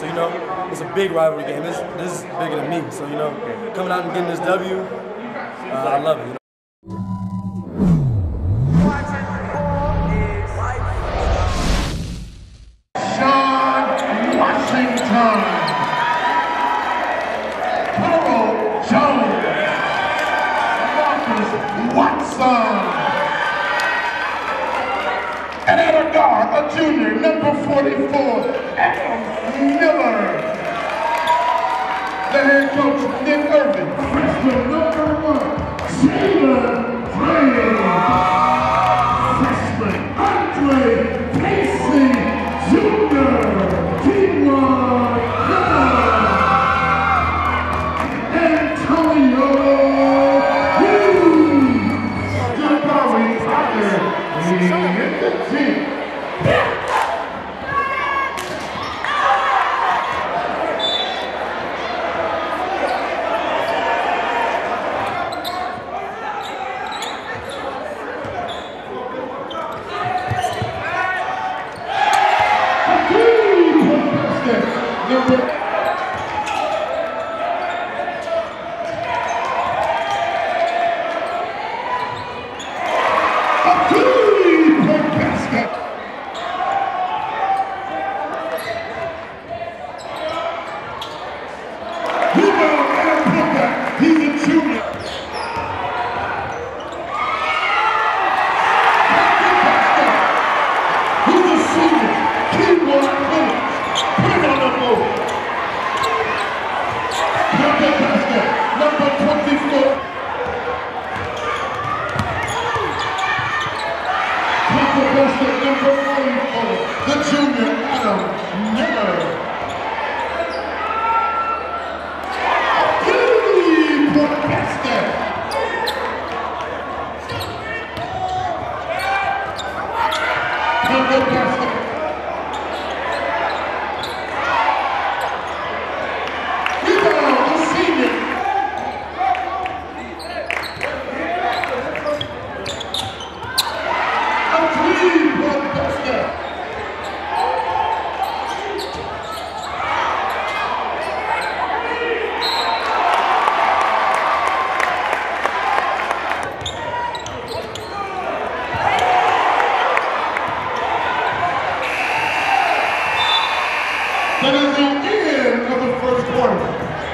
So, you know, it's a big rivalry game. This, this is bigger than me. So, you know, coming out and getting this W, uh, I love it. You know? Watson. And a guard, a junior, number 44, Adam Miller. The head coach, Nick Irvin. Freshman number one, Jalen Gray. Freshman Andre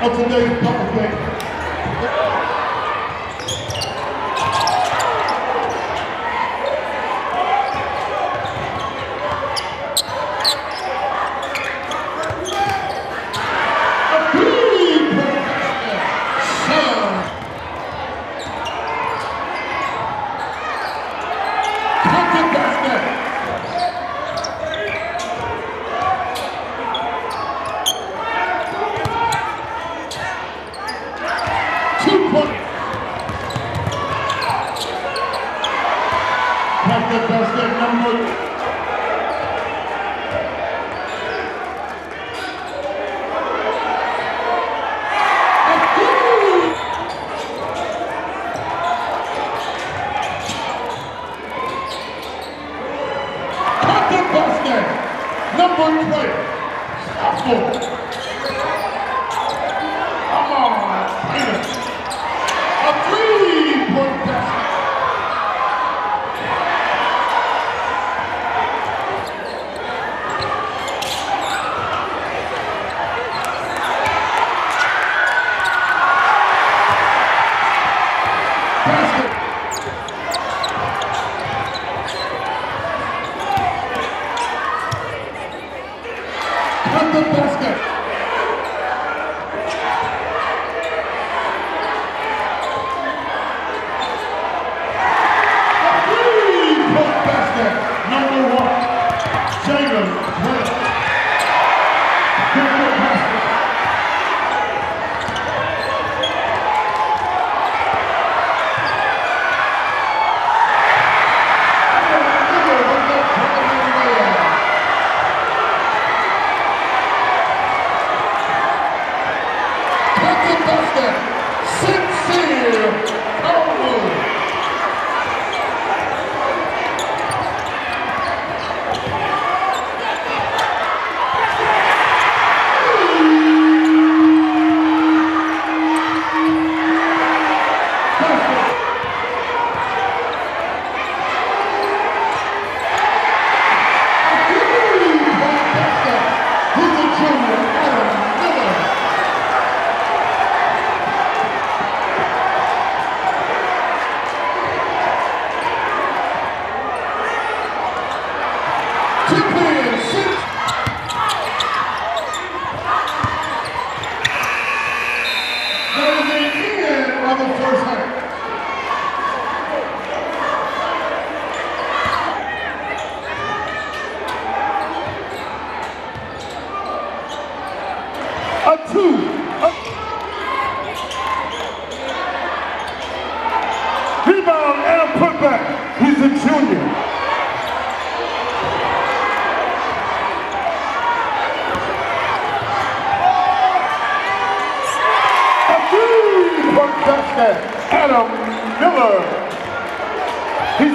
of today's public game. A three-point basket. Sean. Pocket basket. Two point. Pocket basket number. Pocket basket number 20. Sophomore. Come on, Tatum. A three-point basket. Basket. The basket. level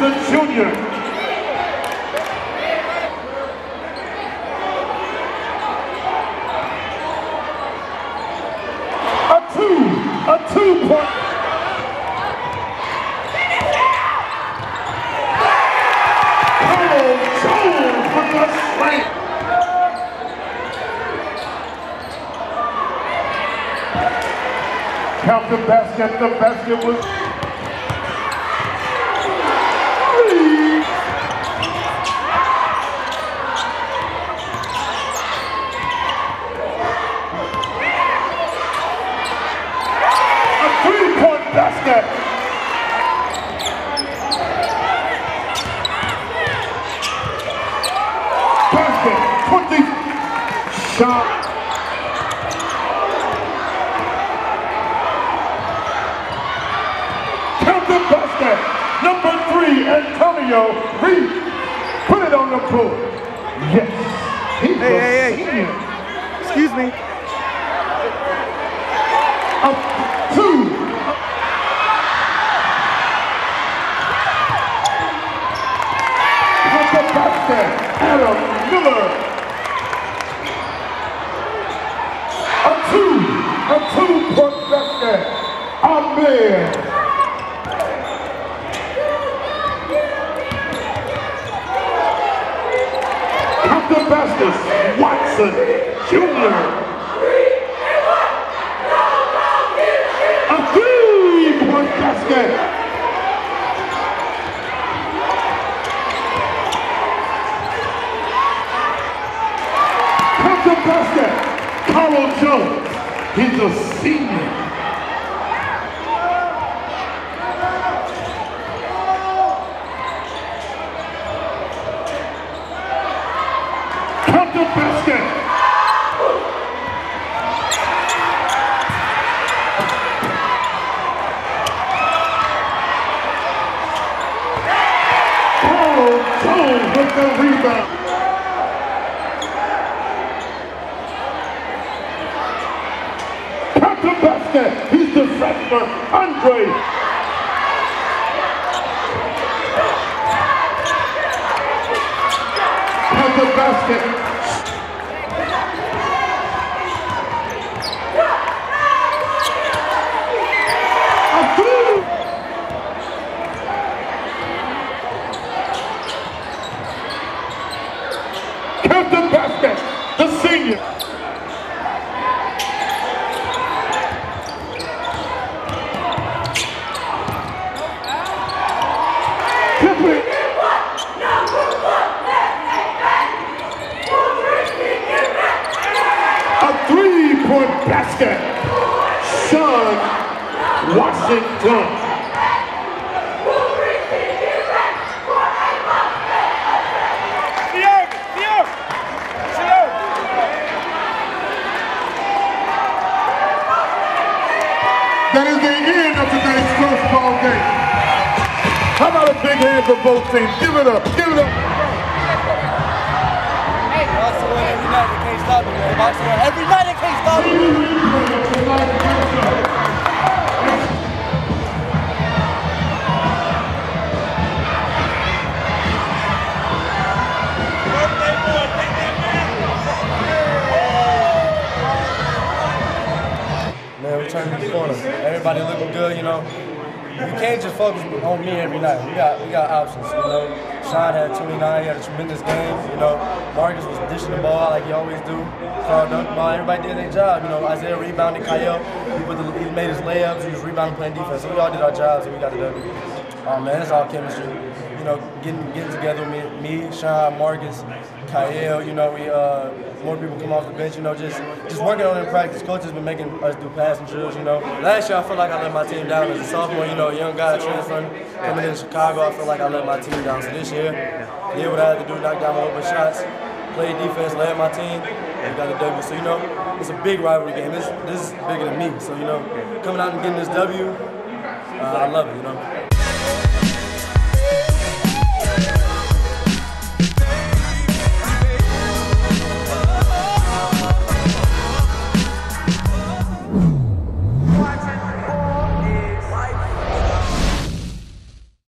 A junior. A two, a two-point. Karl Jones with the slam. Count the basket, the basket was three. A three-point basket. Basket, 20 shot. Count the basket. Number three, Antonio Reeves. Put it on the floor. Yes. He's Hey, hey, hey. Excuse me. A two. Count the basket. Adam Miller. A two. A two-point basket. Amen. Count the baskets. Watson Jr. A three-point basket. Count the basket. Karl Jones. He's a senior. Count the basket. Karl Jones with the rebound. Count the basket. He's the freshman, Andre. Count the basket. A three. Count the basket. The senior. Tip it. A three-point basket. Sean That is the end of today's first ball game. How about a big hand for both teams? Give it up. Give it up. Boxing win every night, they can't stop me, man. Boxing win every night, they can't corner. Everybody looking good, you know. You can't just focus on me every night. We got we got options, you know. Sean had 29, he had a tremendous game, you know. Marcus was dishing the ball like he always do. Karl dunked the ball. Everybody did their job, you know. Isaiah rebounded, Kyle, he, he made his layups, he was rebounding, playing defense. So we all did our jobs and we got the W. Oh man, it's all chemistry. You know, getting getting together me, me, Sean, Marcus, Kyle, you know, we uh more people come off the bench, you know, just just working on it in practice. Coach has been making us do passing drills, you know. Last year I felt like I let my team down as a sophomore, you know, young guy transferring, coming in Chicago, I feel like I let my team down. So this year, did what I had to do, knock down my open shots, played defense, led my team. They got a W. So, you know, it's a big rivalry game. This, this is bigger than me. So, you know, coming out and getting this W, uh, I love it, you know.